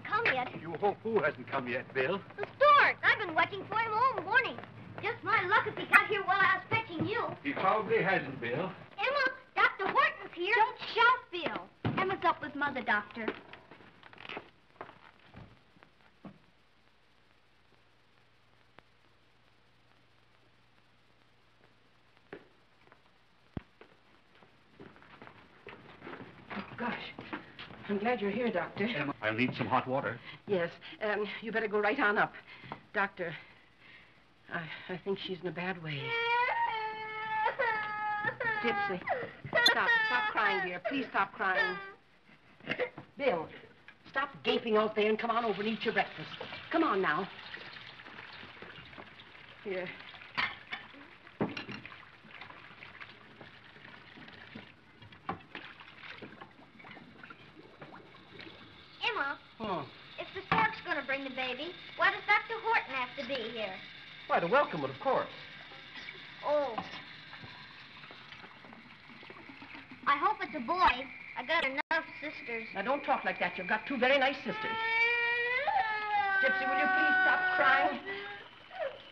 come yet. You hope who hasn't come yet, Bill? The stork. I've been watching for him all morning. Just my luck if he got here while I was fetching you. He probably hasn't, Bill. Emma, Dr. Horton's here. Don't shout, Bill. Emma's up with Mother, Doctor. Oh, gosh, I'm glad you're here, Doctor. Emma, I'll need some hot water. Yes, um, you better go right on up. Doctor, I, I think she's in a bad way. Gypsy, stop, stop crying, dear. Please stop crying. Bill, stop gaping out there and come on over and eat your breakfast. Come on now. Here. Emma, Hmm. if the stork's going to bring the baby, why does Dr. Horton have to be here? Why, to welcome it, of course. Oh. I hope it's a boy. I got enough sisters. Now, don't talk like that. You've got two very nice sisters. Gypsy, will you please stop crying?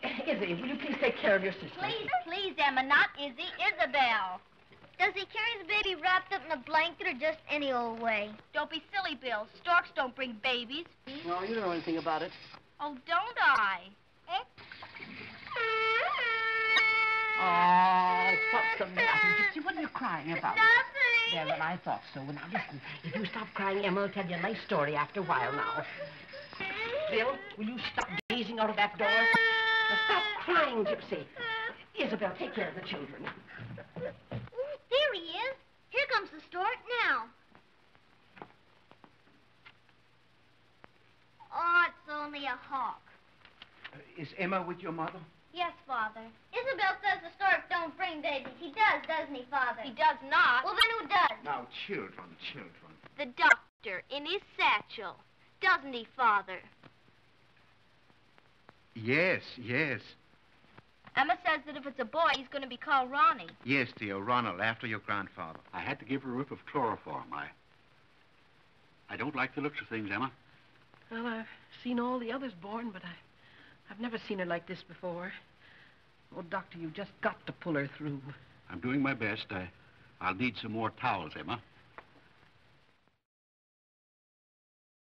Izzy, will you please take care of your sister? Please, please, Emma, not Izzy, Isabel. Does he carry the baby wrapped up in a blanket or just any old way? Don't be silly, Bill. Storks don't bring babies. No, you don't know anything about it. Oh, don't I? Eh? Oh, what's the matter, Gypsy? What are you crying about? Nothing. Yeah, well, I thought so. Well, Now, listen, if you stop crying, Emma will tell you a nice story after a while now. Bill, will you stop gazing out of that door? Now, stop crying, Gypsy. Isabel, take care of the children. Ooh, there he is. Here comes the stork now. Oh, it's only a hawk. Uh, is Emma with your mother? Yes, Father. Isabel says the stork don't bring babies. He does, doesn't he, Father? He does not. Well, then who does? Now, children, children. The doctor in his satchel. Doesn't he, Father? Yes, yes. Emma says that if it's a boy, he's going to be called Ronnie. Yes, dear, Ronald, after your grandfather. I had to give her a whiff of chloroform. I. I don't like the looks of things, Emma. Well, I've seen all the others born, but I, I've never seen her like this before. Oh, Doctor, you've just got to pull her through. I'm doing my best. I, I'll need some more towels, Emma.